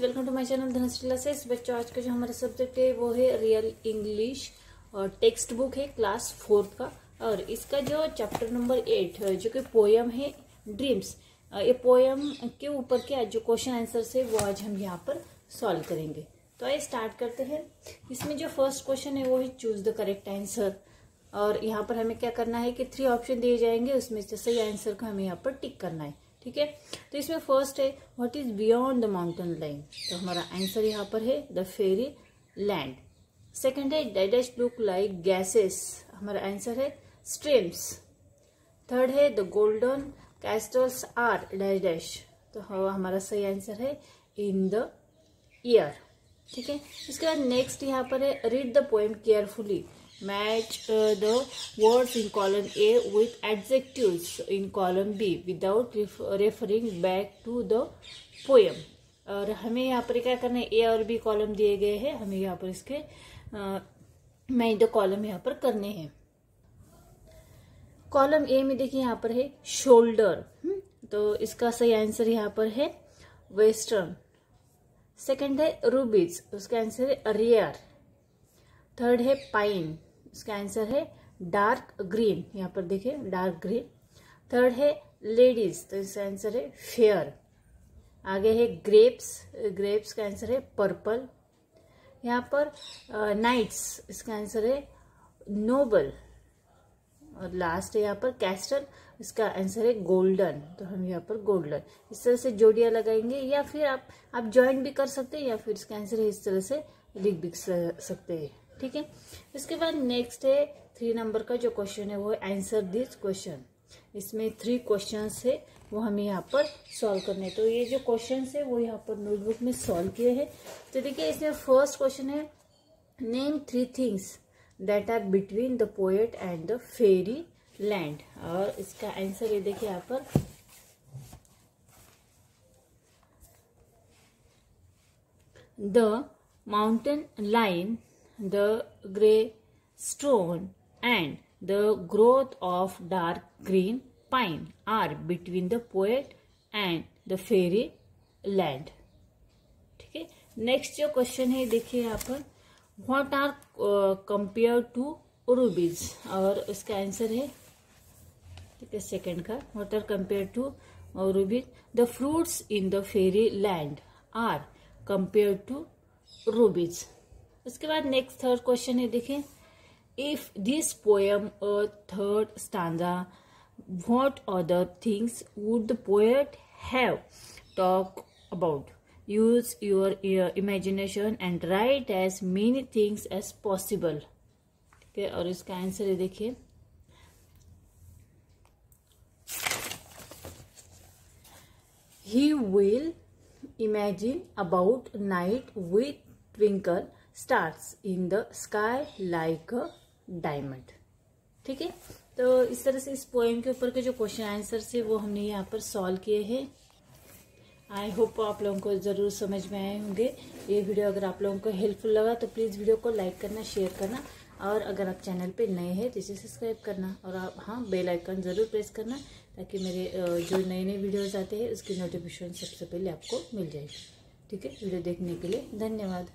Welcome to my channel Dhanashree classes बच्चों, आज का जो हमारा सब्जेक्ट है, वो है रियल इंग्लिश और टेक्स्ट बुक है क्लास फोर्थ का। और इसका जो चैप्टर नंबर एट जो कि पोयम है ड्रीम्स ये पोयम के ऊपर के आज जो क्वेश्चन आंसर है, वो आज हम यहाँ पर सॉल्व करेंगे। तो आइए स्टार्ट करते हैं। इसमें जो फ़र्स्ट क्वेश्चन है, वो है चूज़ द करेक्ट आंसर और यहाँ पर हमें क्या करना है कि थ्री ऑप्शन दिए जाएँगे, उसमें से सही आंसर को हमें यहाँ पर टिक करना है। ठीक है? तो इसमें फ़र्स्ट है what is beyond the mountain line तो हमारा आंसर यहाँ पर है द फेरी लैंड सेकेंड है डेडेश लुक लाइक गैसेस हमारा आंसर है स्ट्रीम्स थर्ड है the golden castles are dash dash तो हमारा सही आंसर है इन द ईयर ठीक है? इसके बाद नेक्स्ट यहाँ पर है read the poem carefully match uh, the words in column A with adjectives in column B without referring back to the poem. और हमें यहाँ पर क्या करना है? ए और बी कॉलम दिए गए हैं। हमें यहाँ पर इसके मैं द कॉलम यहाँ पर करने हैं। कॉलम ए में देखिए यहाँ पर है शोल्डर तो इसका सही आंसर यहाँ पर है वेस्टर्न सेकंड है रूबीज उसका आंसर है रियर थर्ड है पाइन इसका आंसर है डार्क ग्रीन। यहाँ पर देखिए, डार्क ग्रीन। थर्ड है लेडीज़ तो इसका आंसर है फेयर। आगे है ग्रेप्स ग्रेप्स का आंसर है पर्पल। यहाँ पर नाइट्स, इसका आंसर है नोबल। और लास्ट है यहाँ पर कैस्टल, इसका आंसर है गोल्डन। तो हम यहाँ पर गोल्डन। इस तरह से जोड़िया लगाएँगे या फिर आप आप ज्वाइन भी कर सकते हैं या फिर इसका आंसर है इस तरह से लिख भी सकते हैं। ठीक है? इसके बाद नेक्स्ट है थ्री नंबर का जो क्वेश्चन है, वो आंसर दिस क्वेश्चन इसमें थ्री क्वेश्चन है, वो हमें यहाँ पर सॉल्व करने तो ये जो क्वेश्चन है, वो यहाँ पर नोटबुक में सॉल्व किए हैं। तो देखिए, इसमें फ़र्स्ट क्वेश्चन है name three things that are between the poet and the fairy land और इसका आंसर ये देखिए यहाँ पर। The mountain line the grey stone and the growth of dark green pine are between the poet and the fairy land. ठीक है? Next जो question है, देखिए यहाँ पर what are compare to rubies और उसका आंसर है, ठीक है सेकंड का what are compare to rubies the fruits in the fairy land are compare to rubies उसके बाद नेक्स्ट थर्ड क्वेश्चन है, देखें। इफ़ दिस पोएम और third stanza what other things would the poet have talk about use your imagination and write as many things as possible ठीक है, और इसका answer है, देखिए। He will imagine about night with twinkle stars in the sky like a diamond ठीक है? तो इस तरह से इस पोएम के ऊपर के जो क्वेश्चन आंसर है, वो हमने यहाँ पर सॉल्व किए हैं। आई होप आप लोगों को ज़रूर समझ में आए होंगे। ये वीडियो अगर आप लोगों को हेल्पफुल लगा तो प्लीज़ वीडियो को लाइक करना शेयर करना। और अगर आप चैनल पे नए हैं तो इसे सब्सक्राइब करना। और आप हाँ बेल आइकन ज़रूर प्रेस करना, ताकि मेरे जो नए नए वीडियोज़ आते हैं, उसकी नोटिफिकेशन सबसे पहले आपको मिल जाएगी ठीक है? वीडियो देखने के लिए धन्यवाद।